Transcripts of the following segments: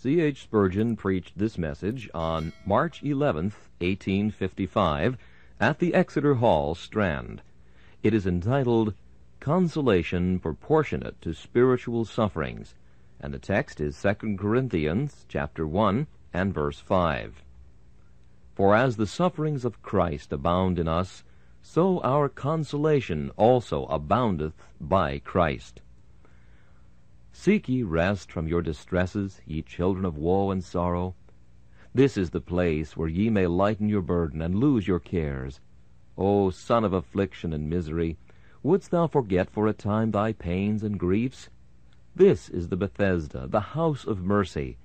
C. H. Spurgeon preached this message on March 11th, 1855, at the Exeter Hall, Strand. It is entitled Consolation Proportionate to Spiritual Sufferings, and the text is 2 Corinthians chapter 1 and verse 5. For as the sufferings of Christ abound in us, so our consolation also aboundeth by Christ. Seek ye rest from your distresses, ye children of woe and sorrow. This is the place where ye may lighten your burden and lose your cares. O son of affliction and misery, wouldst thou forget for a time thy pains and griefs? This is the Bethesda, the house of mercy.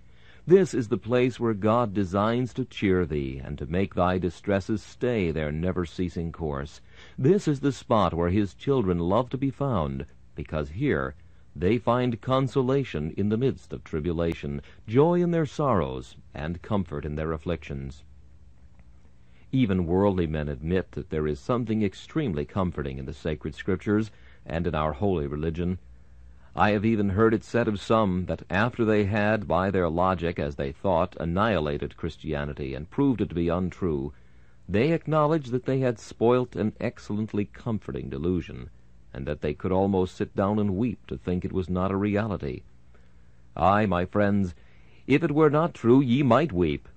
This is the place where God designs to cheer thee, and to make thy distresses stay their never-ceasing course. This is the spot where his children love to be found, because here they find consolation in the midst of tribulation, joy in their sorrows, and comfort in their afflictions. Even worldly men admit that there is something extremely comforting in the sacred scriptures and in our holy religion. I have even heard it said of some that after they had, by their logic, as they thought, annihilated Christianity and proved it to be untrue, they acknowledged that they had spoilt an excellently comforting delusion and that they could almost sit down and weep to think it was not a reality. Ay, my friends, if it were not true, ye might weep.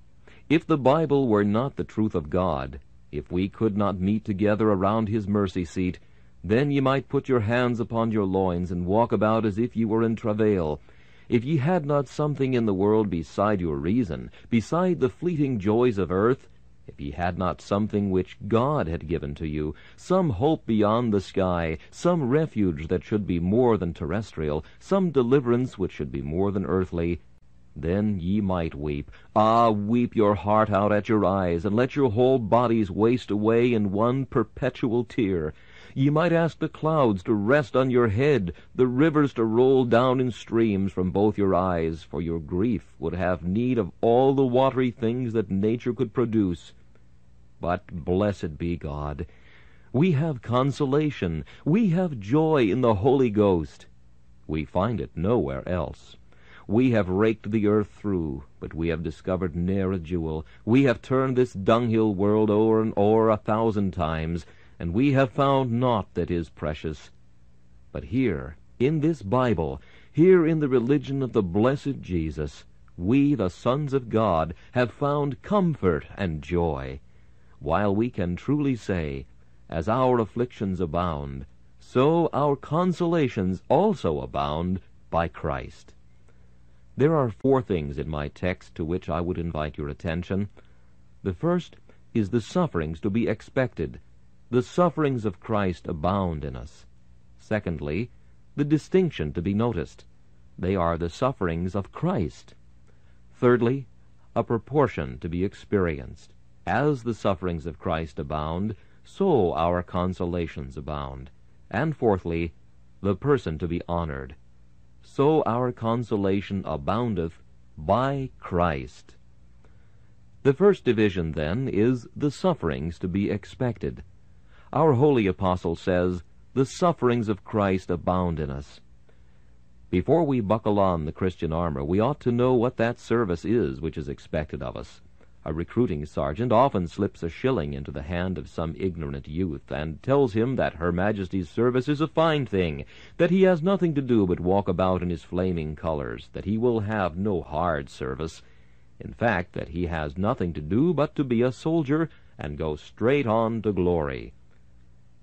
If the Bible were not the truth of God, if we could not meet together around his mercy seat, then ye might put your hands upon your loins and walk about as if ye were in travail. If ye had not something in the world beside your reason, beside the fleeting joys of earth, if ye had not something which God had given to you, some hope beyond the sky, some refuge that should be more than terrestrial, some deliverance which should be more than earthly, then ye might weep. Ah, weep your heart out at your eyes, and let your whole bodies waste away in one perpetual tear. Ye might ask the clouds to rest on your head, the rivers to roll down in streams from both your eyes, for your grief would have need of all the watery things that nature could produce. But blessed be God, we have consolation, we have joy in the Holy Ghost. We find it nowhere else. We have raked the earth through, but we have discovered ne'er a jewel. We have turned this dunghill world o'er and o'er a thousand times, and we have found naught that is precious. But here, in this Bible, here in the religion of the blessed Jesus, we, the sons of God, have found comfort and joy, while we can truly say, As our afflictions abound, so our consolations also abound by Christ. There are four things in my text to which I would invite your attention. The first is the sufferings to be expected the sufferings of Christ abound in us. Secondly, the distinction to be noticed. They are the sufferings of Christ. Thirdly, a proportion to be experienced. As the sufferings of Christ abound, so our consolations abound. And fourthly, the person to be honored. So our consolation aboundeth by Christ. The first division, then, is the sufferings to be expected. Our holy apostle says, The sufferings of Christ abound in us. Before we buckle on the Christian armor, we ought to know what that service is which is expected of us. A recruiting sergeant often slips a shilling into the hand of some ignorant youth, and tells him that Her Majesty's service is a fine thing, that he has nothing to do but walk about in his flaming colors, that he will have no hard service, in fact, that he has nothing to do but to be a soldier and go straight on to glory.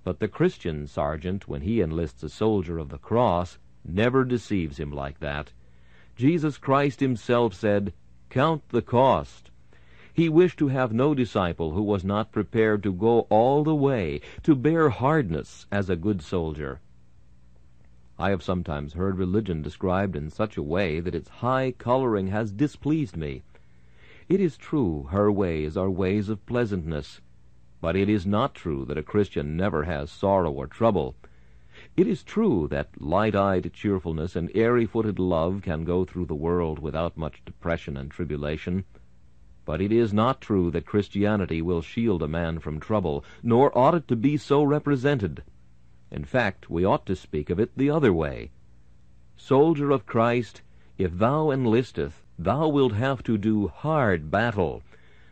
But the Christian sergeant, when he enlists a soldier of the cross, never deceives him like that. Jesus Christ himself said, Count the cost. He wished to have no disciple who was not prepared to go all the way, to bear hardness as a good soldier. I have sometimes heard religion described in such a way that its high coloring has displeased me. It is true her ways are ways of pleasantness, but it is not true that a Christian never has sorrow or trouble. It is true that light-eyed cheerfulness and airy-footed love can go through the world without much depression and tribulation. But it is not true that Christianity will shield a man from trouble, nor ought it to be so represented. In fact, we ought to speak of it the other way. Soldier of Christ, if thou enlisteth, thou wilt have to do hard battle.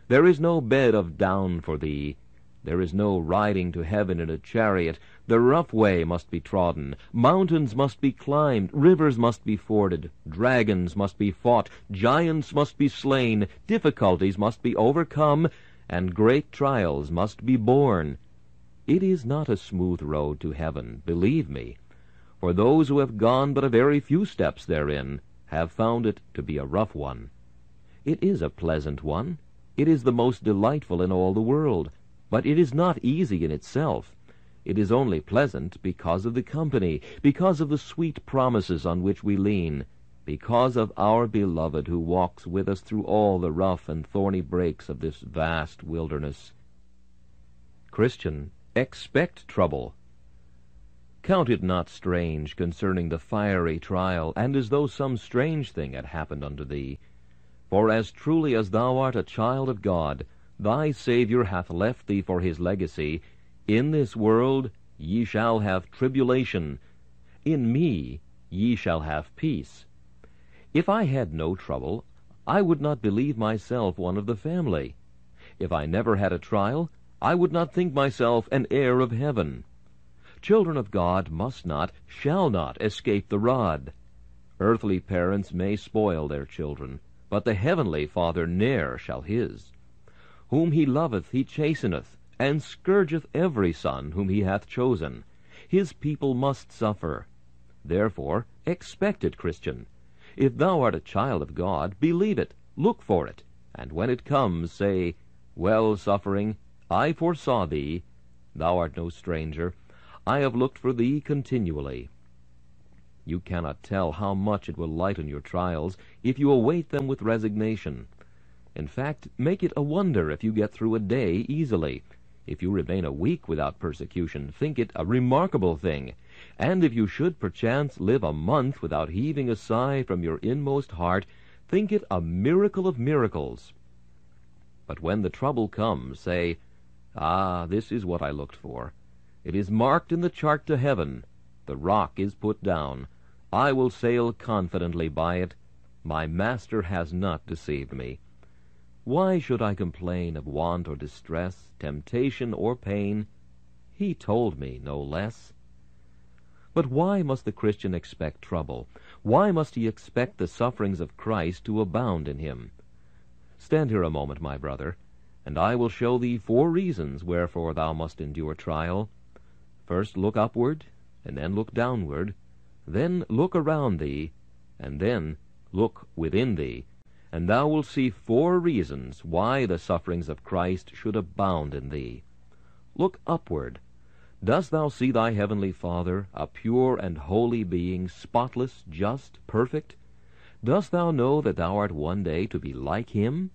There is no bed of down for thee. There is no riding to heaven in a chariot. The rough way must be trodden. Mountains must be climbed. Rivers must be forded. Dragons must be fought. Giants must be slain. Difficulties must be overcome. And great trials must be borne. It is not a smooth road to heaven, believe me. For those who have gone but a very few steps therein have found it to be a rough one. It is a pleasant one. It is the most delightful in all the world. But it is not easy in itself. It is only pleasant because of the company, because of the sweet promises on which we lean, because of our beloved who walks with us through all the rough and thorny breaks of this vast wilderness. Christian, expect trouble. Count it not strange concerning the fiery trial, and as though some strange thing had happened unto thee. For as truly as thou art a child of God, Thy Saviour hath left thee for his legacy, In this world ye shall have tribulation, in me ye shall have peace. If I had no trouble, I would not believe myself one of the family. If I never had a trial, I would not think myself an heir of heaven. Children of God must not, shall not, escape the rod. Earthly parents may spoil their children, but the heavenly Father ne'er shall his. Whom he loveth he chasteneth, and scourgeth every son whom he hath chosen. His people must suffer. Therefore expect it, Christian. If thou art a child of God, believe it, look for it, and when it comes, say, Well, suffering, I foresaw thee. Thou art no stranger. I have looked for thee continually. You cannot tell how much it will lighten your trials if you await them with resignation. In fact, make it a wonder if you get through a day easily. If you remain a week without persecution, think it a remarkable thing. And if you should perchance live a month without heaving a sigh from your inmost heart, think it a miracle of miracles. But when the trouble comes, say, Ah, this is what I looked for. It is marked in the chart to heaven. The rock is put down. I will sail confidently by it. My master has not deceived me. Why should I complain of want or distress, temptation or pain? He told me no less. But why must the Christian expect trouble? Why must he expect the sufferings of Christ to abound in him? Stand here a moment, my brother, and I will show thee four reasons wherefore thou must endure trial. First look upward, and then look downward, then look around thee, and then look within thee and thou wilt see four reasons why the sufferings of Christ should abound in thee. Look upward. Dost thou see thy heavenly Father, a pure and holy being, spotless, just, perfect? Dost thou know that thou art one day to be like him?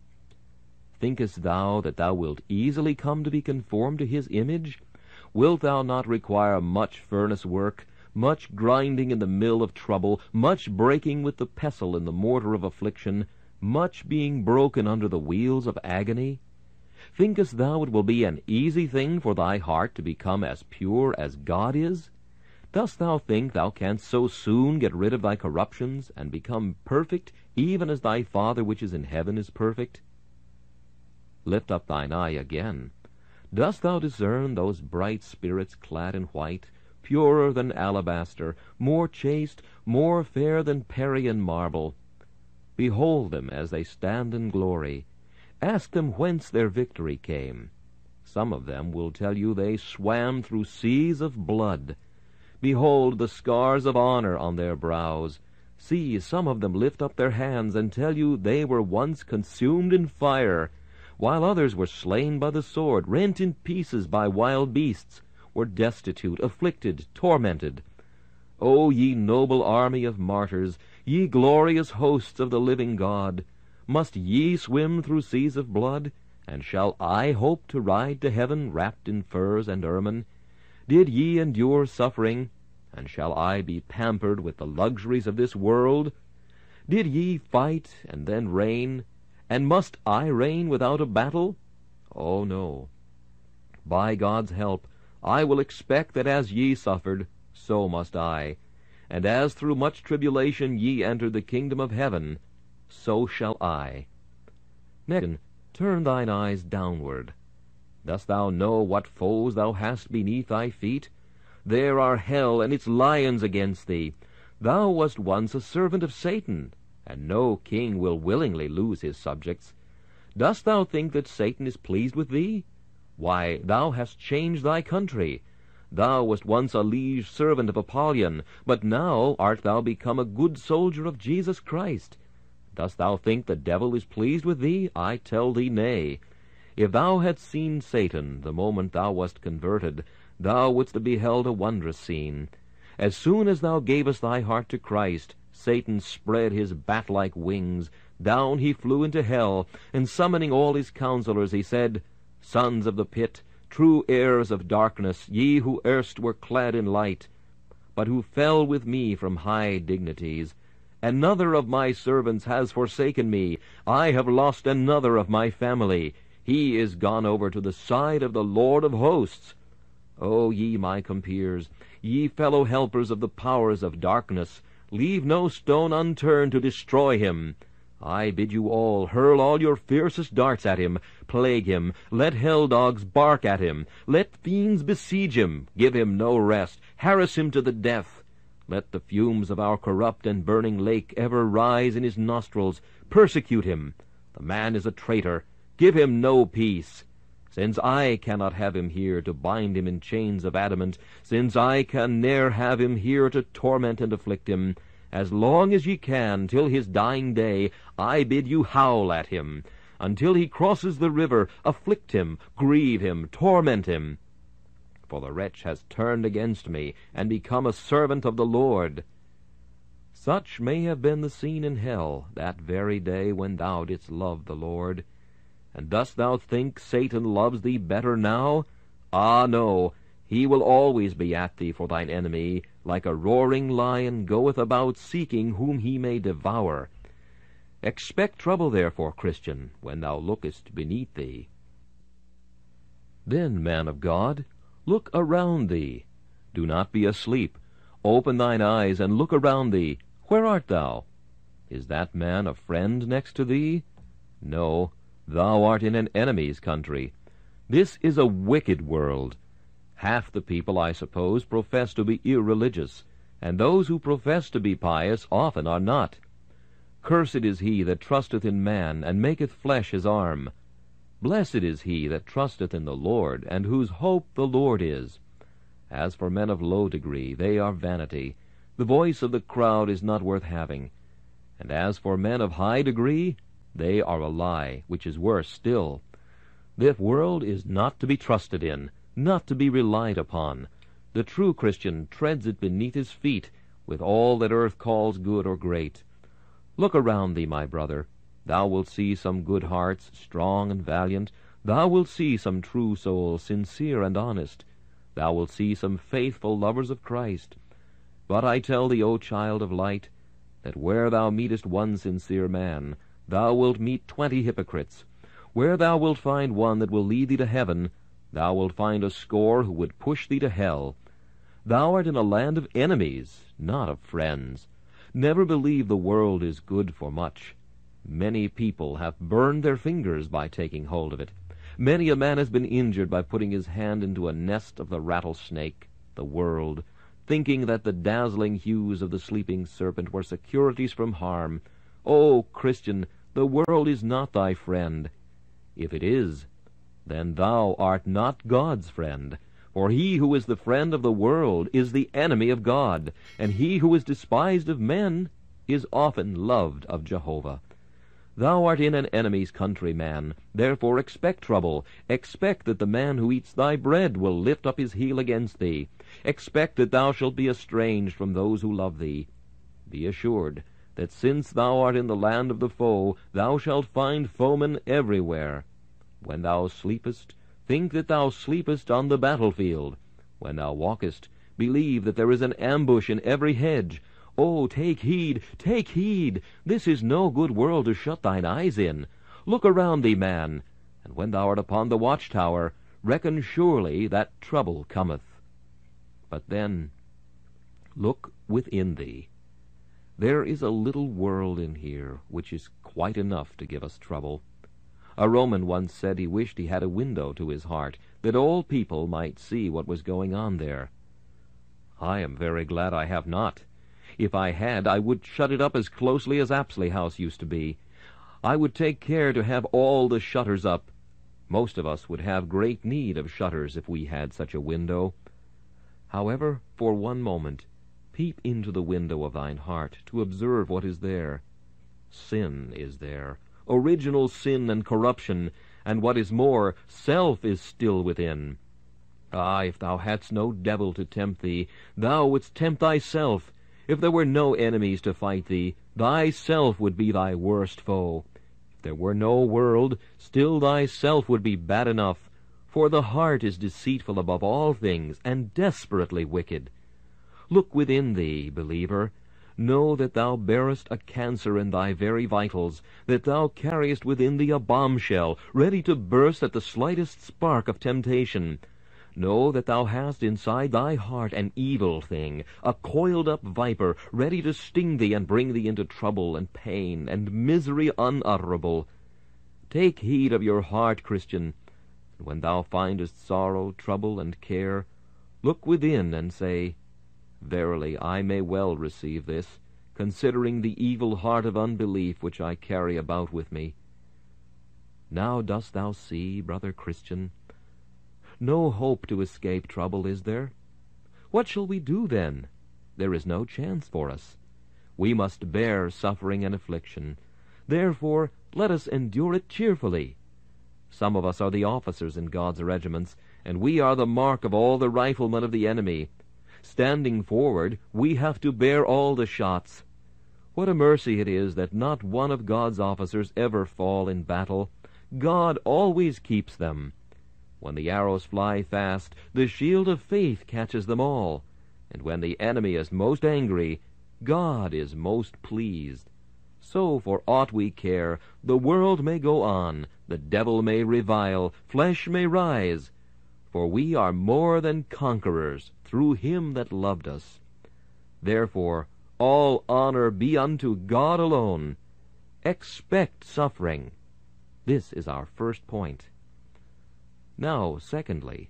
Thinkest thou that thou wilt easily come to be conformed to his image? Wilt thou not require much furnace work, much grinding in the mill of trouble, much breaking with the pestle in the mortar of affliction, much being broken under the wheels of agony? Thinkest thou it will be an easy thing for thy heart to become as pure as God is? Dost thou think thou canst so soon get rid of thy corruptions, and become perfect, even as thy Father which is in heaven is perfect? Lift up thine eye again. Dost thou discern those bright spirits clad in white, purer than alabaster, more chaste, more fair than Parian marble, Behold them as they stand in glory. Ask them whence their victory came. Some of them will tell you they swam through seas of blood. Behold the scars of honor on their brows. See, some of them lift up their hands and tell you they were once consumed in fire, while others were slain by the sword, rent in pieces by wild beasts, were destitute, afflicted, tormented. O ye noble army of martyrs, Ye glorious hosts of the living God, must ye swim through seas of blood? And shall I hope to ride to heaven wrapped in furs and ermine? Did ye endure suffering, and shall I be pampered with the luxuries of this world? Did ye fight and then reign, and must I reign without a battle? Oh, no. By God's help, I will expect that as ye suffered, so must I and as through much tribulation ye entered the kingdom of heaven, so shall I. Next, turn thine eyes downward. Dost thou know what foes thou hast beneath thy feet? There are hell and its lions against thee. Thou wast once a servant of Satan, and no king will willingly lose his subjects. Dost thou think that Satan is pleased with thee? Why, thou hast changed thy country. Thou wast once a liege servant of Apollyon, but now art thou become a good soldier of Jesus Christ. Dost thou think the devil is pleased with thee? I tell thee nay. If thou hadst seen Satan the moment thou wast converted, thou wouldst have beheld a wondrous scene. As soon as thou gavest thy heart to Christ, Satan spread his bat-like wings, down he flew into hell, and summoning all his counselors, he said, Sons of the pit, true heirs of darkness, ye who erst were clad in light, but who fell with me from high dignities, another of my servants has forsaken me, I have lost another of my family, he is gone over to the side of the Lord of hosts. O ye my compeers, ye fellow helpers of the powers of darkness, leave no stone unturned to destroy him. I bid you all hurl all your fiercest darts at him, plague him, let hell dogs bark at him, let fiends besiege him, give him no rest, harass him to the death. Let the fumes of our corrupt and burning lake ever rise in his nostrils, persecute him. The man is a traitor, give him no peace. Since I cannot have him here to bind him in chains of adamant, since I can ne'er have him here to torment and afflict him, as long as ye can, till his dying day, I bid you howl at him. Until he crosses the river, afflict him, grieve him, torment him. For the wretch has turned against me, and become a servant of the Lord. Such may have been the scene in hell, that very day when thou didst love the Lord. And dost thou think Satan loves thee better now? Ah, no, he will always be at thee for thine enemy, like a roaring lion goeth about seeking whom he may devour. Expect trouble, therefore, Christian, when thou lookest beneath thee. Then, man of God, look around thee. Do not be asleep. Open thine eyes, and look around thee. Where art thou? Is that man a friend next to thee? No, Thou art in an enemy's country. This is a wicked world. Half the people, I suppose, profess to be irreligious, and those who profess to be pious often are not. Cursed is he that trusteth in man, and maketh flesh his arm. Blessed is he that trusteth in the Lord, and whose hope the Lord is. As for men of low degree, they are vanity. The voice of the crowd is not worth having. And as for men of high degree, they are a lie, which is worse still. This world is not to be trusted in, not to be relied upon. The true Christian treads it beneath his feet, with all that earth calls good or great. Look around thee, my brother. Thou wilt see some good hearts, strong and valiant. Thou wilt see some true souls, sincere and honest. Thou wilt see some faithful lovers of Christ. But I tell thee, O child of light, that where thou meetest one sincere man, thou wilt meet twenty hypocrites. Where thou wilt find one that will lead thee to heaven, thou wilt find a score who would push thee to hell. Thou art in a land of enemies, not of friends. Never believe the world is good for much. Many people have burned their fingers by taking hold of it. Many a man has been injured by putting his hand into a nest of the rattlesnake, the world, thinking that the dazzling hues of the sleeping serpent were securities from harm. O Christian, the world is not thy friend. If it is, then thou art not God's friend. For he who is the friend of the world is the enemy of God, and he who is despised of men is often loved of Jehovah. Thou art in an enemy's country, man. Therefore expect trouble. Expect that the man who eats thy bread will lift up his heel against thee. Expect that thou shalt be estranged from those who love thee. Be assured that since thou art in the land of the foe, thou shalt find foemen everywhere. When thou sleepest, think that thou sleepest on the battlefield. When thou walkest, believe that there is an ambush in every hedge. Oh, take heed, take heed! This is no good world to shut thine eyes in. Look around thee, man, and when thou art upon the watchtower, reckon surely that trouble cometh. But then, look within thee. There is a little world in here which is quite enough to give us trouble. A Roman once said he wished he had a window to his heart, that all people might see what was going on there. I am very glad I have not. If I had, I would shut it up as closely as Apsley House used to be. I would take care to have all the shutters up. Most of us would have great need of shutters if we had such a window. However, for one moment, peep into the window of thine heart to observe what is there. Sin is there, original sin and corruption, and what is more, self is still within. Ah, if thou hadst no devil to tempt thee, thou wouldst tempt thyself. If there were no enemies to fight thee, thyself would be thy worst foe. If there were no world, still thyself would be bad enough. For the heart is deceitful above all things, and desperately wicked. Look within thee, believer, Know that thou bearest a cancer in thy very vitals, that thou carriest within thee a bombshell, ready to burst at the slightest spark of temptation. Know that thou hast inside thy heart an evil thing, a coiled-up viper, ready to sting thee and bring thee into trouble and pain and misery unutterable. Take heed of your heart, Christian, and when thou findest sorrow, trouble, and care, look within and say, Verily, I may well receive this, considering the evil heart of unbelief which I carry about with me. Now dost thou see, brother Christian? No hope to escape trouble, is there? What shall we do then? There is no chance for us. We must bear suffering and affliction. Therefore, let us endure it cheerfully. Some of us are the officers in God's regiments, and we are the mark of all the riflemen of the enemy. Standing forward, we have to bear all the shots. What a mercy it is that not one of God's officers ever fall in battle. God always keeps them. When the arrows fly fast, the shield of faith catches them all. And when the enemy is most angry, God is most pleased. So for aught we care, the world may go on, the devil may revile, flesh may rise, for we are more than conquerors through him that loved us. Therefore, all honor be unto God alone. Expect suffering. This is our first point. Now, secondly,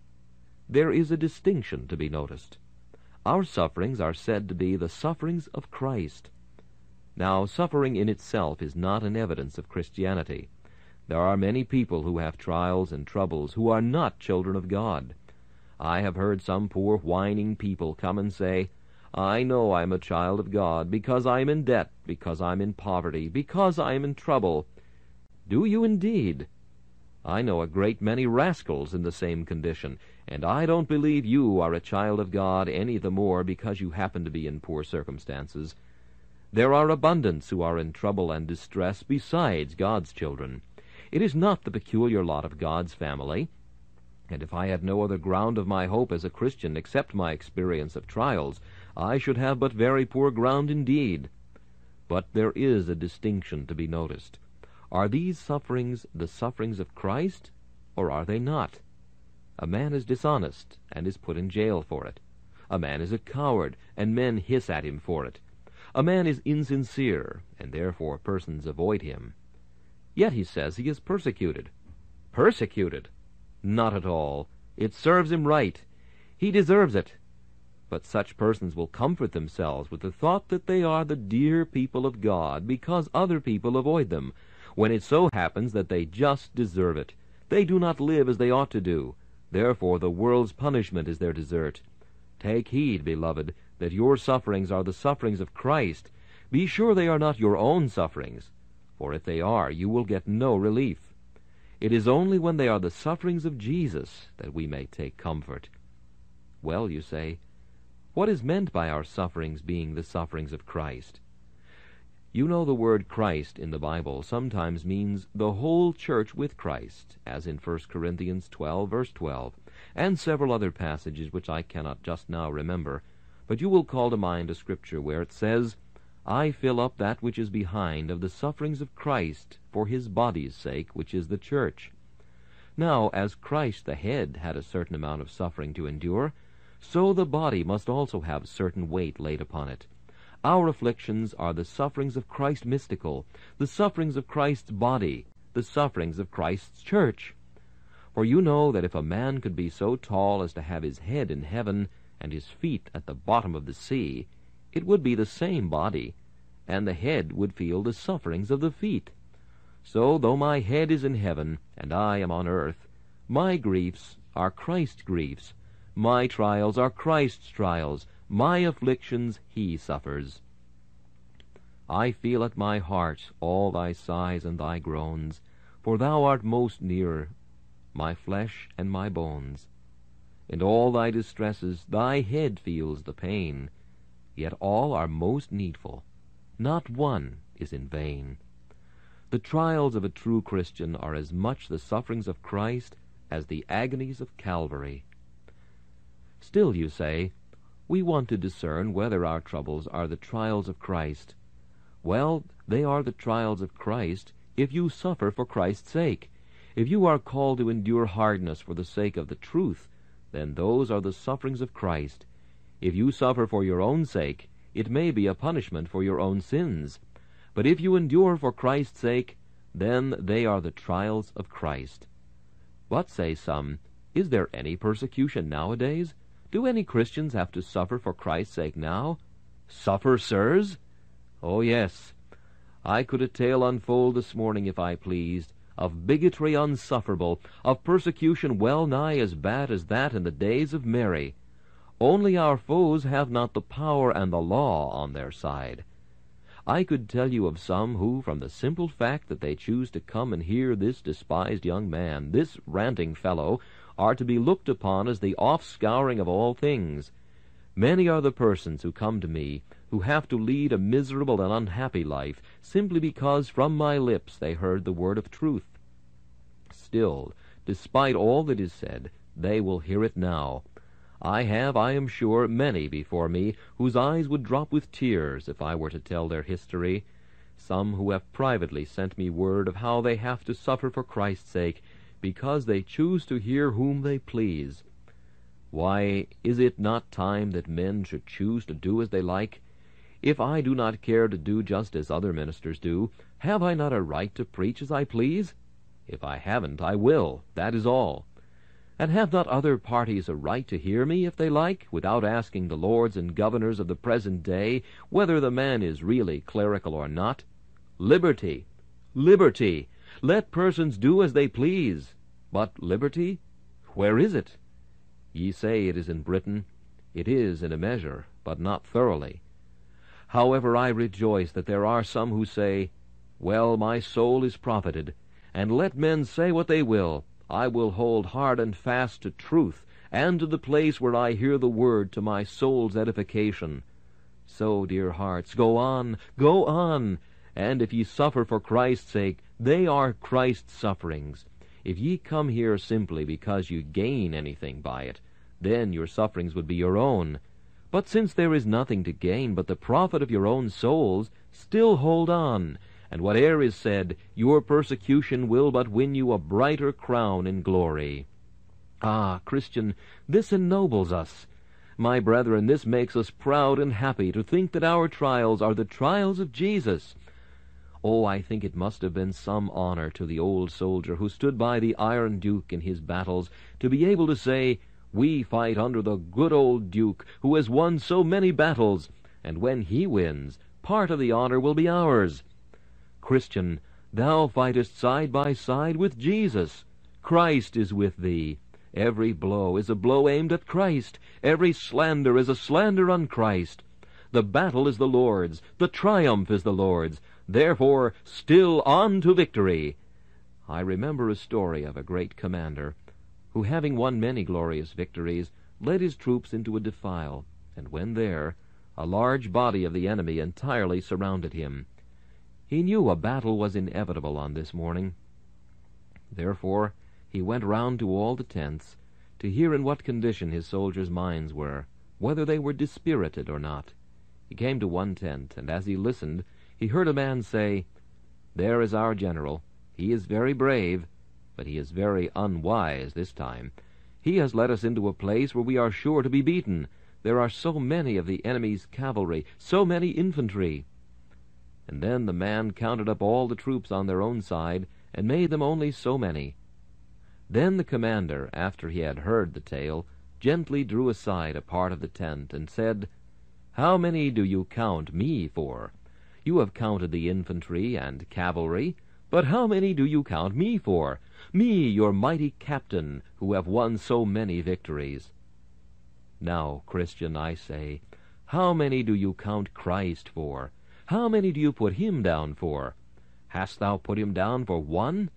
there is a distinction to be noticed. Our sufferings are said to be the sufferings of Christ. Now, suffering in itself is not an evidence of Christianity. There are many people who have trials and troubles who are not children of God. I have heard some poor whining people come and say, I know I am a child of God because I am in debt, because I am in poverty, because I am in trouble. Do you indeed? I know a great many rascals in the same condition, and I don't believe you are a child of God any the more because you happen to be in poor circumstances. There are abundance who are in trouble and distress besides God's children. It is not the peculiar lot of God's family and if I had no other ground of my hope as a Christian except my experience of trials, I should have but very poor ground indeed. But there is a distinction to be noticed. Are these sufferings the sufferings of Christ, or are they not? A man is dishonest, and is put in jail for it. A man is a coward, and men hiss at him for it. A man is insincere, and therefore persons avoid him. Yet he says he is persecuted. Persecuted! Not at all. It serves him right. He deserves it. But such persons will comfort themselves with the thought that they are the dear people of God because other people avoid them, when it so happens that they just deserve it. They do not live as they ought to do. Therefore the world's punishment is their desert. Take heed, beloved, that your sufferings are the sufferings of Christ. Be sure they are not your own sufferings, for if they are, you will get no relief. It is only when they are the sufferings of Jesus that we may take comfort. Well, you say, what is meant by our sufferings being the sufferings of Christ? You know the word Christ in the Bible sometimes means the whole church with Christ, as in 1 Corinthians 12, verse 12, and several other passages which I cannot just now remember, but you will call to mind a scripture where it says, I fill up that which is behind of the sufferings of Christ for his body's sake, which is the church. Now, as Christ the head had a certain amount of suffering to endure, so the body must also have certain weight laid upon it. Our afflictions are the sufferings of Christ mystical, the sufferings of Christ's body, the sufferings of Christ's church. For you know that if a man could be so tall as to have his head in heaven and his feet at the bottom of the sea, it would be the same body, and the head would feel the sufferings of the feet. So, though my head is in heaven, and I am on earth, my griefs are Christ's griefs, my trials are Christ's trials, my afflictions he suffers. I feel at my heart all thy sighs and thy groans, for thou art most near my flesh and my bones. In all thy distresses thy head feels the pain, yet all are most needful, not one is in vain. The trials of a true Christian are as much the sufferings of Christ as the agonies of Calvary. Still, you say, we want to discern whether our troubles are the trials of Christ. Well, they are the trials of Christ if you suffer for Christ's sake. If you are called to endure hardness for the sake of the truth, then those are the sufferings of Christ. If you suffer for your own sake, it may be a punishment for your own sins. But if you endure for Christ's sake, then they are the trials of Christ. But, say some, is there any persecution nowadays? Do any Christians have to suffer for Christ's sake now? Suffer, sirs? Oh, yes. I could a tale unfold this morning if I pleased, of bigotry unsufferable, of persecution well nigh as bad as that in the days of Mary. Only our foes have not the power and the law on their side. I could tell you of some who, from the simple fact that they choose to come and hear this despised young man, this ranting fellow, are to be looked upon as the offscouring of all things. Many are the persons who come to me who have to lead a miserable and unhappy life simply because from my lips they heard the word of truth. Still, despite all that is said, they will hear it now. I have, I am sure, many before me whose eyes would drop with tears if I were to tell their history. Some who have privately sent me word of how they have to suffer for Christ's sake, because they choose to hear whom they please. Why, is it not time that men should choose to do as they like? If I do not care to do just as other ministers do, have I not a right to preach as I please? If I haven't, I will, that is all. And have not other parties a right to hear me, if they like, without asking the lords and governors of the present day whether the man is really clerical or not? Liberty! Liberty! Let persons do as they please. But liberty? Where is it? Ye say it is in Britain. It is in a measure, but not thoroughly. However, I rejoice that there are some who say, Well, my soul is profited, and let men say what they will. I will hold hard and fast to truth, and to the place where I hear the word to my soul's edification. So, dear hearts, go on, go on, and if ye suffer for Christ's sake, they are Christ's sufferings. If ye come here simply because you gain anything by it, then your sufferings would be your own. But since there is nothing to gain but the profit of your own souls, still hold on, and whate'er is said, your persecution will but win you a brighter crown in glory. Ah, Christian, this ennobles us. My brethren, this makes us proud and happy to think that our trials are the trials of Jesus, Oh, I think it must have been some honor to the old soldier who stood by the Iron Duke in his battles to be able to say, We fight under the good old Duke who has won so many battles, and when he wins, part of the honor will be ours. Christian, thou fightest side by side with Jesus. Christ is with thee. Every blow is a blow aimed at Christ. Every slander is a slander on Christ. The battle is the Lord's. The triumph is the Lord's. Therefore, still on to victory. I remember a story of a great commander who, having won many glorious victories, led his troops into a defile, and when there, a large body of the enemy entirely surrounded him. He knew a battle was inevitable on this morning. Therefore, he went round to all the tents to hear in what condition his soldiers' minds were, whether they were dispirited or not. He came to one tent, and as he listened, he heard a man say, There is our general. He is very brave, but he is very unwise this time. He has led us into a place where we are sure to be beaten. There are so many of the enemy's cavalry, so many infantry. And then the man counted up all the troops on their own side, and made them only so many. Then the commander, after he had heard the tale, gently drew aside a part of the tent, and said, How many do you count me for? You have counted the infantry and cavalry, but how many do you count me for? Me, your mighty captain, who have won so many victories. Now, Christian, I say, how many do you count Christ for? How many do you put him down for? Hast thou put him down for one?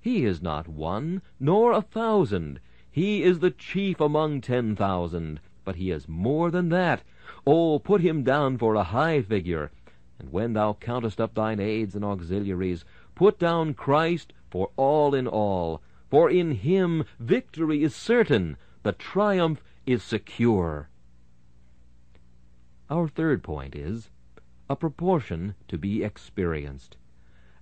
He is not one, nor a thousand. He is the chief among ten thousand, but he is more than that. Oh, put him down for a high figure. And when thou countest up thine aids and auxiliaries, Put down Christ for all in all, for in him victory is certain, the triumph is secure. Our third point is a proportion to be experienced.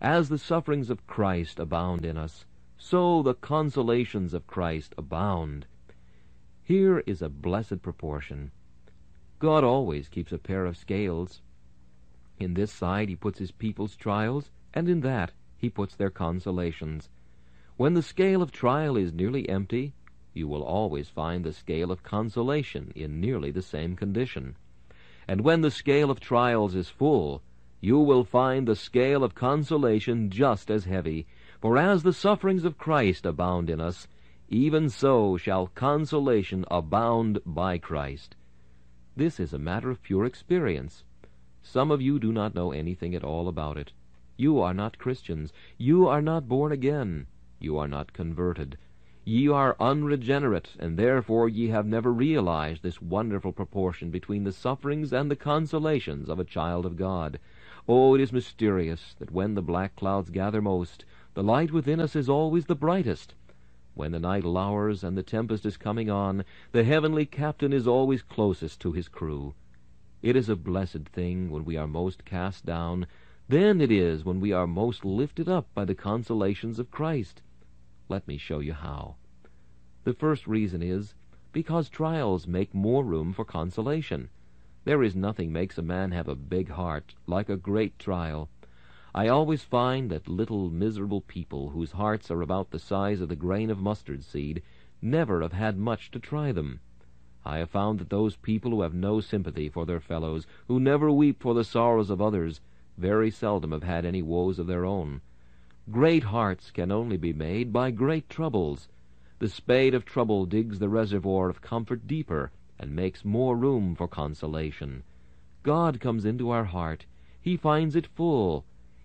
As the sufferings of Christ abound in us, so the consolations of Christ abound. Here is a blessed proportion. God always keeps a pair of scales. In this side he puts his people's trials, and in that he puts their consolations. When the scale of trial is nearly empty, you will always find the scale of consolation in nearly the same condition. And when the scale of trials is full, you will find the scale of consolation just as heavy. For as the sufferings of Christ abound in us, even so shall consolation abound by Christ. This is a matter of pure experience. Some of you do not know anything at all about it. You are not Christians. You are not born again. You are not converted. Ye are unregenerate, and therefore ye have never realized this wonderful proportion between the sufferings and the consolations of a child of God. Oh, it is mysterious that when the black clouds gather most, the light within us is always the brightest. When the night lowers and the tempest is coming on, the heavenly captain is always closest to his crew. It is a blessed thing when we are most cast down then it is when we are most lifted up by the consolations of Christ. Let me show you how. The first reason is because trials make more room for consolation. There is nothing makes a man have a big heart like a great trial. I always find that little miserable people whose hearts are about the size of the grain of mustard seed never have had much to try them. I have found that those people who have no sympathy for their fellows, who never weep for the sorrows of others, very seldom have had any woes of their own. Great hearts can only be made by great troubles. The spade of trouble digs the reservoir of comfort deeper and makes more room for consolation. God comes into our heart. He finds it full.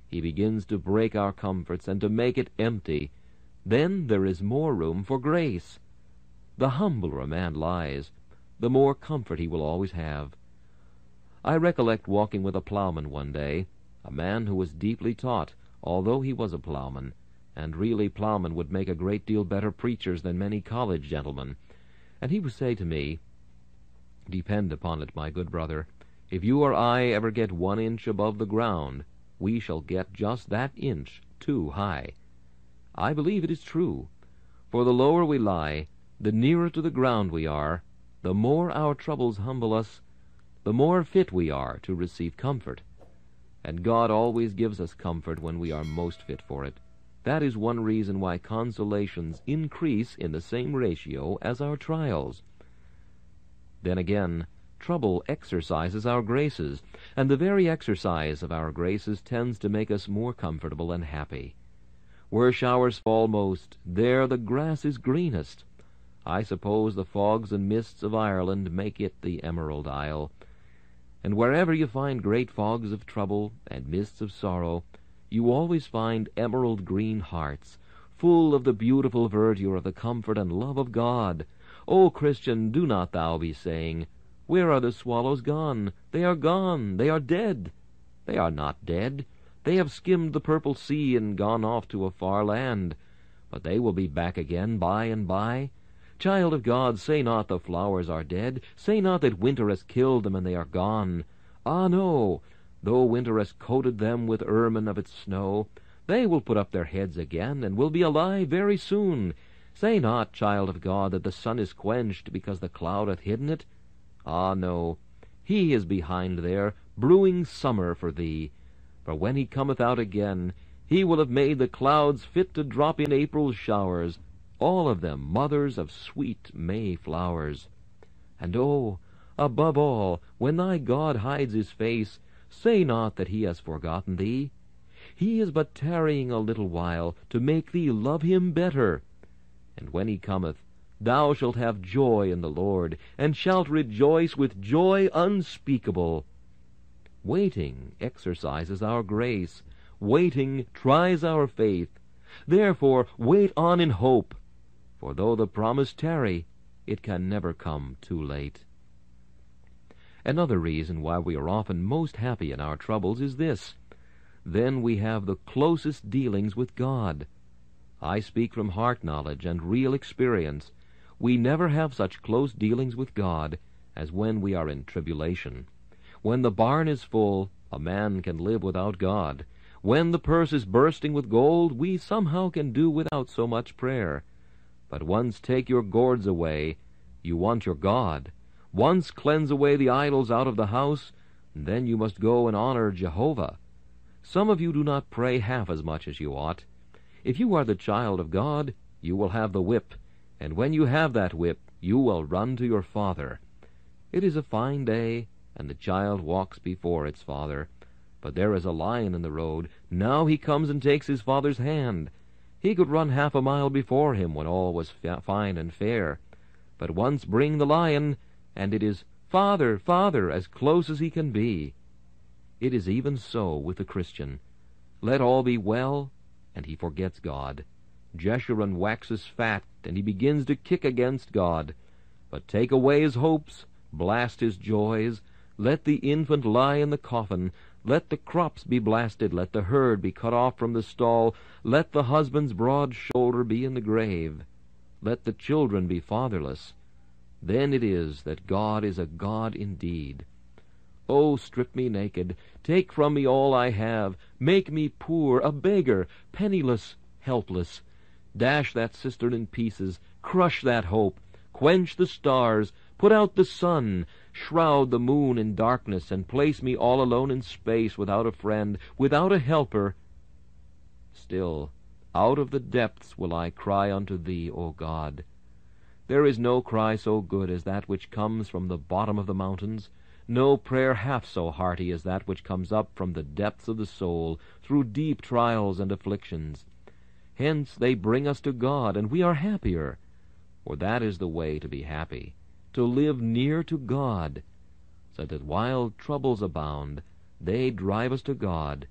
He begins to break our comforts and to make it empty. Then there is more room for grace. The humbler a man lies, the more comfort he will always have. I recollect walking with a ploughman one day, a man who was deeply taught, although he was a ploughman, and really ploughmen would make a great deal better preachers than many college gentlemen. And he would say to me, Depend upon it, my good brother, if you or I ever get one inch above the ground, we shall get just that inch too high. I believe it is true, for the lower we lie, the nearer to the ground we are, the more our troubles humble us, the more fit we are to receive comfort and God always gives us comfort when we are most fit for it. That is one reason why consolations increase in the same ratio as our trials. Then again, trouble exercises our graces, and the very exercise of our graces tends to make us more comfortable and happy. Where showers fall most, there the grass is greenest. I suppose the fogs and mists of Ireland make it the Emerald Isle. And wherever you find great fogs of trouble and mists of sorrow, you always find emerald green hearts, full of the beautiful verdure of the comfort and love of God. O Christian, do not thou be saying, Where are the swallows gone? They are gone, they are dead. They are not dead. They have skimmed the purple sea and gone off to a far land. But they will be back again by and by, Child of God, say not the flowers are dead. Say not that winter has killed them and they are gone. Ah, no! Though winter has coated them with ermine of its snow, they will put up their heads again and will be alive very soon. Say not, child of God, that the sun is quenched because the cloud hath hidden it. Ah, no, he is behind there, brewing summer for thee. For when he cometh out again, he will have made the clouds fit to drop in April's showers, all of them mothers of sweet May flowers. And oh, above all, when thy God hides his face, say not that he has forgotten thee. He is but tarrying a little while to make thee love him better. And when he cometh, thou shalt have joy in the Lord, and shalt rejoice with joy unspeakable. Waiting exercises our grace. Waiting tries our faith. Therefore wait on in hope. For though the promise tarry, it can never come too late. Another reason why we are often most happy in our troubles is this. Then we have the closest dealings with God. I speak from heart knowledge and real experience. We never have such close dealings with God as when we are in tribulation. When the barn is full, a man can live without God. When the purse is bursting with gold, we somehow can do without so much prayer. But once take your gourds away, you want your God. Once cleanse away the idols out of the house, then you must go and honor Jehovah. Some of you do not pray half as much as you ought. If you are the child of God, you will have the whip, and when you have that whip, you will run to your father. It is a fine day, and the child walks before its father. But there is a lion in the road. Now he comes and takes his father's hand. He could run half a mile before him when all was fine and fair. But once bring the lion, and it is Father, Father, as close as he can be. It is even so with the Christian. Let all be well, and he forgets God. Jeshurun waxes fat, and he begins to kick against God. But take away his hopes, blast his joys, let the infant lie in the coffin, let the crops be blasted, let the herd be cut off from the stall, let the husband's broad shoulder be in the grave, let the children be fatherless. Then it is that God is a God indeed. Oh, strip me naked, take from me all I have, make me poor, a beggar, penniless, helpless. Dash that cistern in pieces, crush that hope, quench the stars, put out the sun, shroud the moon in darkness, and place me all alone in space, without a friend, without a helper. Still, out of the depths will I cry unto thee, O God. There is no cry so good as that which comes from the bottom of the mountains, no prayer half so hearty as that which comes up from the depths of the soul, through deep trials and afflictions. Hence they bring us to God, and we are happier. For that is the way to be happy, to live near to God, so that while troubles abound, they drive us to God,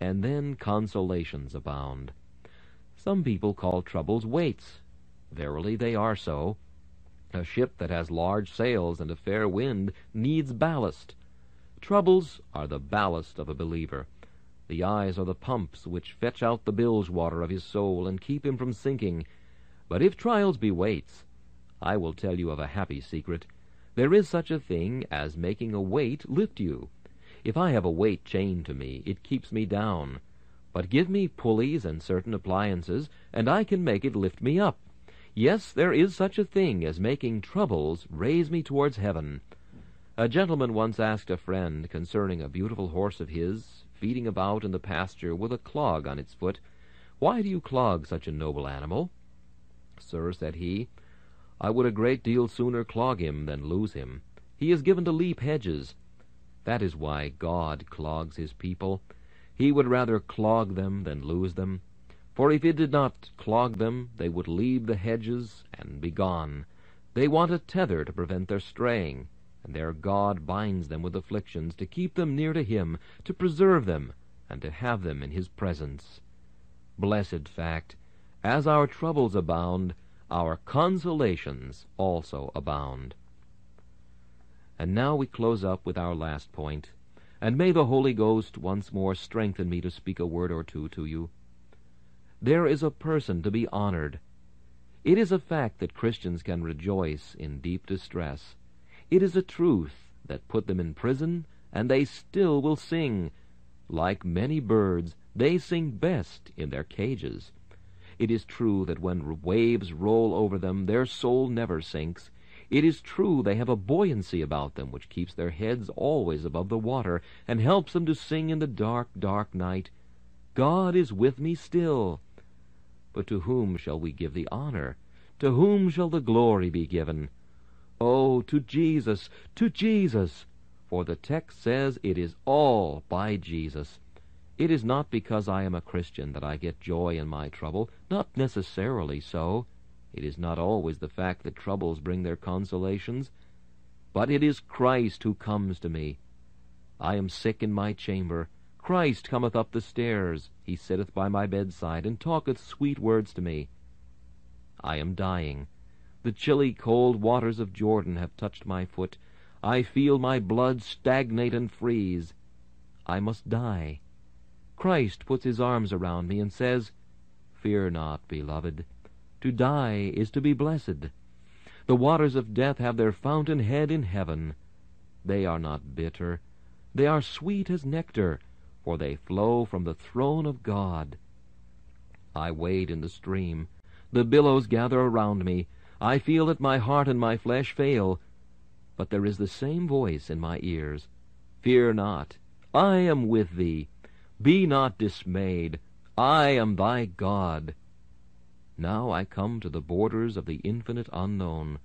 and then consolations abound. Some people call troubles weights. Verily they are so. A ship that has large sails and a fair wind needs ballast. Troubles are the ballast of a believer. The eyes are the pumps which fetch out the bilge water of his soul and keep him from sinking. But if trials be weights, I will tell you of a happy secret. There is such a thing as making a weight lift you. If I have a weight chained to me, it keeps me down. But give me pulleys and certain appliances, and I can make it lift me up. Yes, there is such a thing as making troubles raise me towards heaven. A gentleman once asked a friend concerning a beautiful horse of his, feeding about in the pasture with a clog on its foot, Why do you clog such a noble animal? Sir, said he, I would a great deal sooner clog him than lose him. He is given to leap hedges. That is why God clogs his people. He would rather clog them than lose them. For if he did not clog them, they would leave the hedges and be gone. They want a tether to prevent their straying and their God binds them with afflictions to keep them near to him, to preserve them, and to have them in his presence. Blessed fact! As our troubles abound, our consolations also abound. And now we close up with our last point, and may the Holy Ghost once more strengthen me to speak a word or two to you. There is a person to be honored. It is a fact that Christians can rejoice in deep distress. It is a truth that put them in prison, and they still will sing. Like many birds, they sing best in their cages. It is true that when waves roll over them, their soul never sinks. It is true they have a buoyancy about them which keeps their heads always above the water, and helps them to sing in the dark, dark night, God is with me still. But to whom shall we give the honor? To whom shall the glory be given? Oh, to Jesus, to Jesus! For the text says it is all by Jesus. It is not because I am a Christian that I get joy in my trouble, not necessarily so. It is not always the fact that troubles bring their consolations, but it is Christ who comes to me. I am sick in my chamber. Christ cometh up the stairs. He sitteth by my bedside, and talketh sweet words to me. I am dying. The chilly, cold waters of Jordan have touched my foot. I feel my blood stagnate and freeze. I must die. Christ puts his arms around me and says, Fear not, beloved. To die is to be blessed. The waters of death have their fountain head in heaven. They are not bitter. They are sweet as nectar, for they flow from the throne of God. I wade in the stream. The billows gather around me. I feel that my heart and my flesh fail. But there is the same voice in my ears. Fear not. I am with thee. Be not dismayed. I am thy God. Now I come to the borders of the infinite unknown,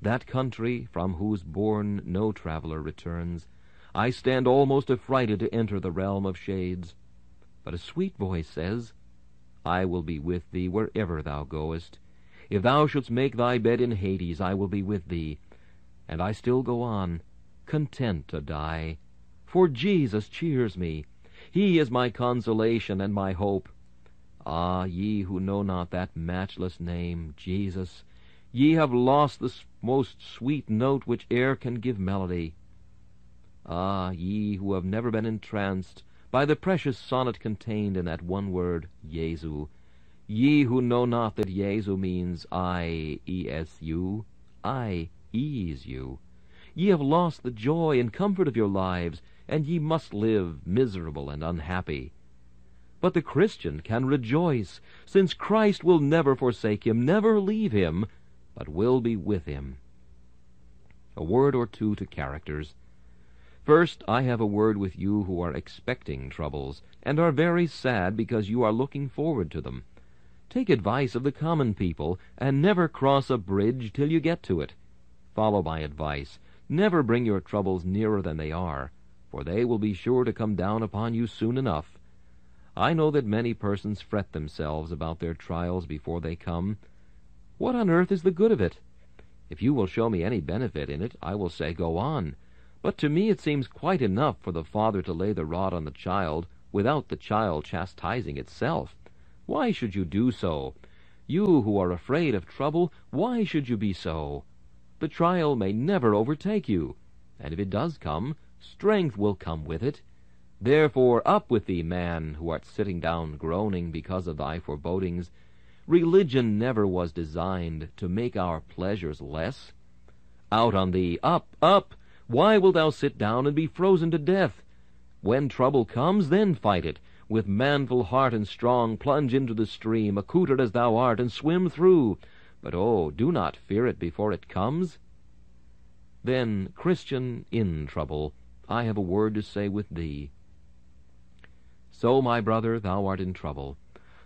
that country from whose bourne no traveller returns. I stand almost affrighted to enter the realm of shades. But a sweet voice says, I will be with thee wherever thou goest. If thou shouldst make thy bed in Hades, I will be with thee. And I still go on, content to die. For Jesus cheers me. He is my consolation and my hope. Ah, ye who know not that matchless name, Jesus, ye have lost the most sweet note which e'er can give melody. Ah, ye who have never been entranced by the precious sonnet contained in that one word, Jesu, ye who know not that Jesu means I E S U, I ease you, ye have lost the joy and comfort of your lives, and ye must live miserable and unhappy. But the Christian can rejoice, since Christ will never forsake him, never leave him, but will be with him. A word or two to characters. First, I have a word with you who are expecting troubles, and are very sad because you are looking forward to them. Take advice of the common people, and never cross a bridge till you get to it. Follow my advice. Never bring your troubles nearer than they are, for they will be sure to come down upon you soon enough. I know that many persons fret themselves about their trials before they come. What on earth is the good of it? If you will show me any benefit in it, I will say go on. But to me it seems quite enough for the father to lay the rod on the child without the child chastising itself. Why should you do so? You who are afraid of trouble, why should you be so? The trial may never overtake you, and if it does come, strength will come with it. Therefore up with thee, man, who art sitting down groaning because of thy forebodings. Religion never was designed to make our pleasures less. Out on thee, up, up! Why wilt thou sit down and be frozen to death? When trouble comes, then fight it. With manful heart and strong, plunge into the stream, accoutred as thou art, and swim through. But oh, do not fear it before it comes. Then, Christian, in trouble, I have a word to say with thee. So, my brother, thou art in trouble.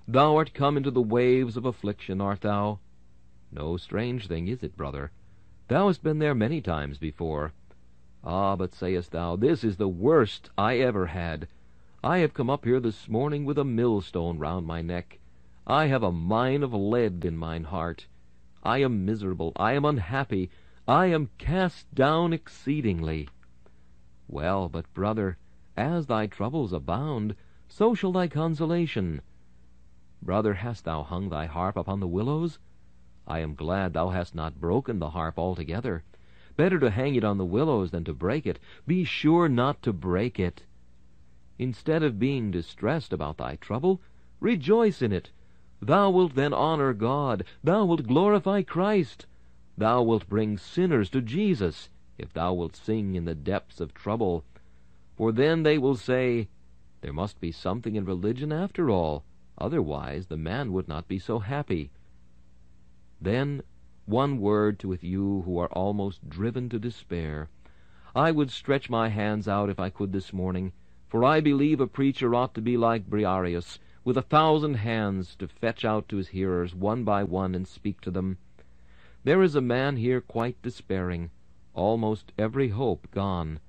Thou art come into the waves of affliction, art thou? No strange thing is it, brother. Thou hast been there many times before. Ah, but sayest thou, this is the worst I ever had. I have come up here this morning with a millstone round my neck. I have a mine of lead in mine heart. I am miserable. I am unhappy. I am cast down exceedingly. Well, but, brother, as thy troubles abound, so shall thy consolation. Brother, hast thou hung thy harp upon the willows? I am glad thou hast not broken the harp altogether. Better to hang it on the willows than to break it. Be sure not to break it. Instead of being distressed about thy trouble, rejoice in it. Thou wilt then honor God. Thou wilt glorify Christ. Thou wilt bring sinners to Jesus, if thou wilt sing in the depths of trouble. For then they will say, there must be something in religion after all, otherwise the man would not be so happy. Then one word to with you who are almost driven to despair. I would stretch my hands out if I could this morning, for I believe a preacher ought to be like Briareus, with a thousand hands to fetch out to his hearers one by one and speak to them. There is a man here quite despairing, almost every hope gone.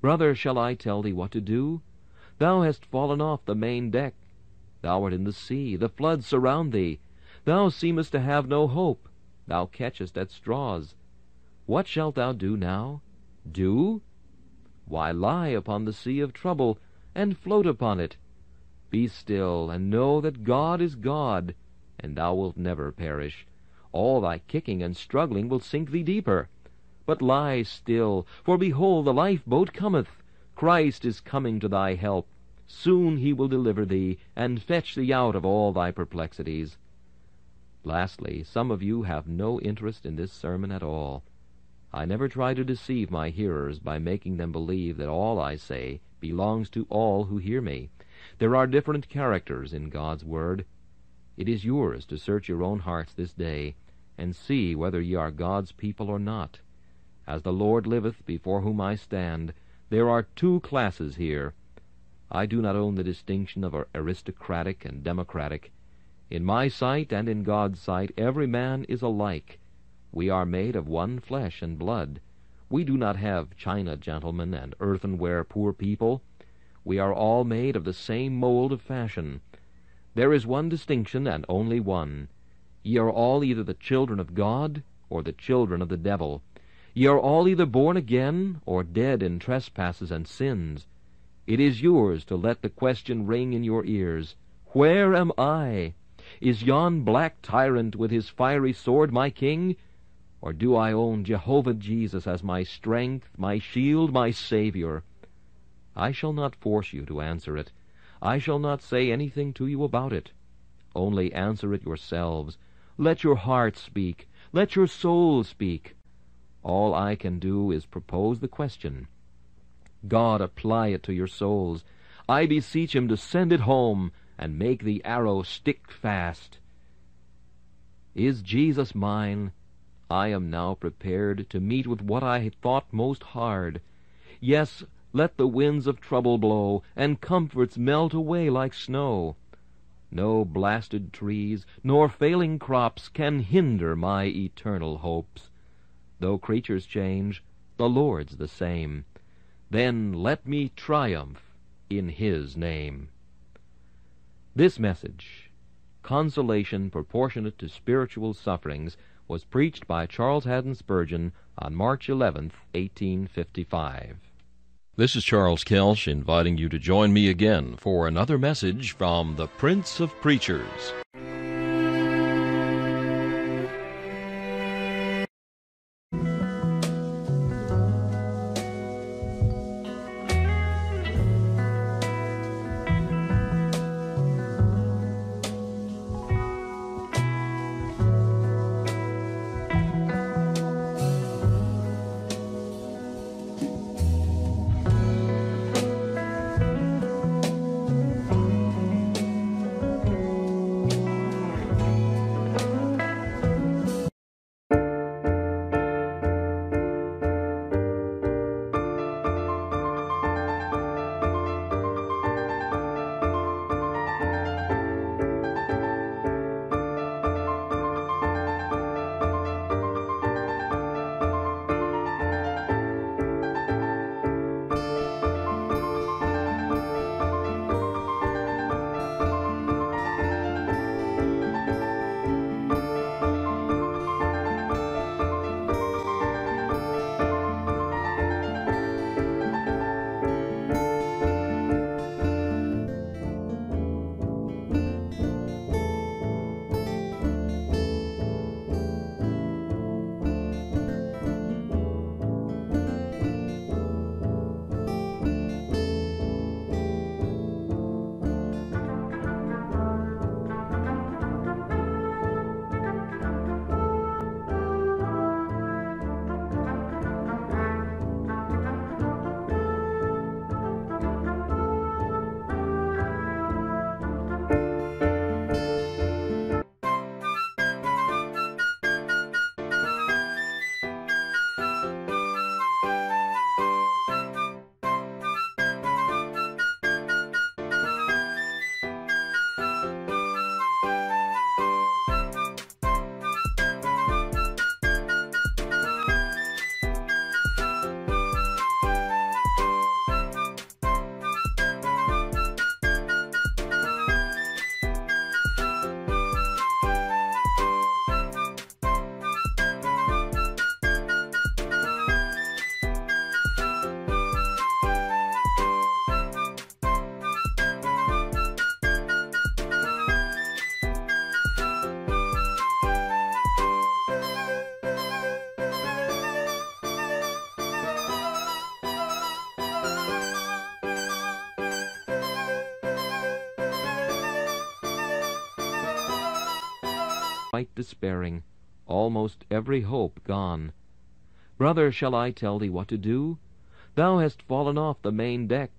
Brother, shall I tell thee what to do? Thou hast fallen off the main deck. Thou art in the sea, the floods surround thee. Thou seemest to have no hope. Thou catchest at straws. What shalt thou do now? Do? Why, lie upon the sea of trouble, and float upon it. Be still, and know that God is God, and thou wilt never perish. All thy kicking and struggling will sink thee deeper. But lie still, for behold, the lifeboat cometh. Christ is coming to thy help. Soon he will deliver thee, and fetch thee out of all thy perplexities. Lastly, some of you have no interest in this sermon at all. I never try to deceive my hearers by making them believe that all I say belongs to all who hear me. There are different characters in God's Word. It is yours to search your own hearts this day, and see whether ye are God's people or not. As the Lord liveth, before whom I stand, there are two classes here. I do not own the distinction of aristocratic and democratic. In my sight and in God's sight every man is alike. We are made of one flesh and blood. We do not have china gentlemen and earthenware poor people. We are all made of the same mold of fashion. There is one distinction, and only one. Ye are all either the children of God or the children of the devil. Ye are all either born again or dead in trespasses and sins. It is yours to let the question ring in your ears, Where am I? Is yon black tyrant with his fiery sword my king? Or do I own Jehovah Jesus as my strength, my shield, my Savior? I shall not force you to answer it. I shall not say anything to you about it. Only answer it yourselves. Let your heart speak. Let your soul speak. All I can do is propose the question. God apply it to your souls. I beseech him to send it home and make the arrow stick fast. Is Jesus mine? I am now prepared to meet with what I thought most hard. Yes, let the winds of trouble blow, and comforts melt away like snow. No blasted trees, nor failing crops can hinder my eternal hopes. Though creatures change, the Lord's the same. Then let me triumph in His name. This message, Consolation Proportionate to Spiritual Sufferings, was preached by Charles Haddon Spurgeon on March 11, 1855. This is Charles Kelsch inviting you to join me again for another message from the Prince of Preachers. Quite despairing, almost every hope gone. Brother, shall I tell thee what to do? Thou hast fallen off the main deck.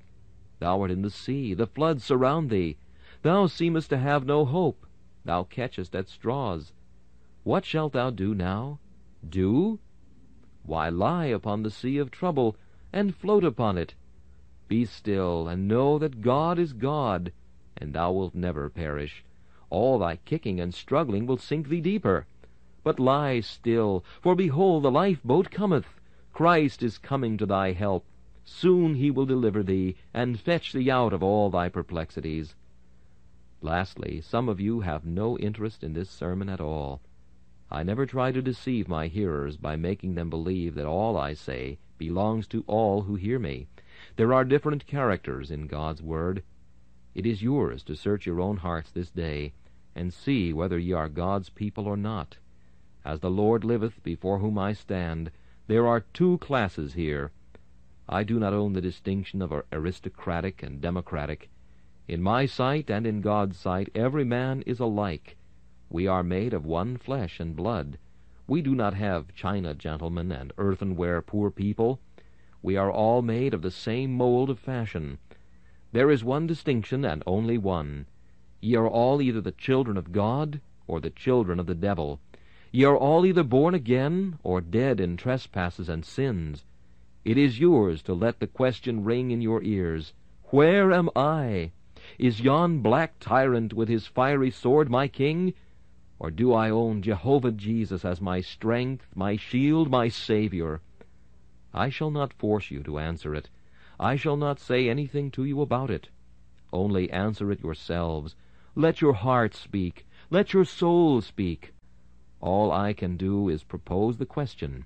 Thou art in the sea, the floods surround thee. Thou seemest to have no hope. Thou catchest at straws. What shalt thou do now? Do? Why, lie upon the sea of trouble, and float upon it. Be still, and know that God is God, and thou wilt never perish. All thy kicking and struggling will sink thee deeper. But lie still, for behold, the lifeboat cometh. Christ is coming to thy help. Soon he will deliver thee, and fetch thee out of all thy perplexities. Lastly, some of you have no interest in this sermon at all. I never try to deceive my hearers by making them believe that all I say belongs to all who hear me. There are different characters in God's Word. It is yours to search your own hearts this day, and see whether ye are God's people or not. As the Lord liveth, before whom I stand, there are two classes here. I do not own the distinction of aristocratic and democratic. In my sight and in God's sight every man is alike. We are made of one flesh and blood. We do not have china gentlemen and earthenware poor people. We are all made of the same mold of fashion. There is one distinction, and only one. Ye are all either the children of God or the children of the devil. Ye are all either born again or dead in trespasses and sins. It is yours to let the question ring in your ears, Where am I? Is yon black tyrant with his fiery sword my king? Or do I own Jehovah Jesus as my strength, my shield, my Savior? I shall not force you to answer it. I shall not say anything to you about it. Only answer it yourselves. Let your heart speak. Let your soul speak. All I can do is propose the question.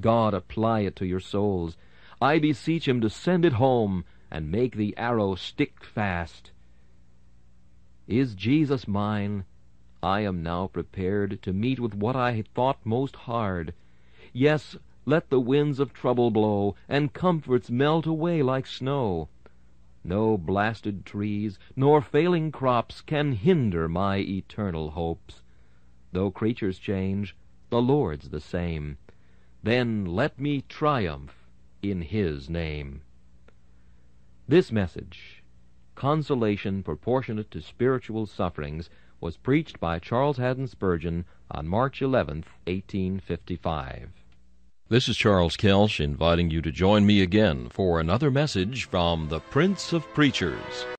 God apply it to your souls. I beseech him to send it home and make the arrow stick fast. Is Jesus mine? I am now prepared to meet with what I thought most hard. Yes, let the winds of trouble blow, and comforts melt away like snow. No blasted trees, nor failing crops can hinder my eternal hopes. Though creatures change, the Lord's the same. Then let me triumph in His name. This message, Consolation Proportionate to Spiritual Sufferings, was preached by Charles Haddon Spurgeon on March 11, 1855. This is Charles Kelsch inviting you to join me again for another message from the Prince of Preachers.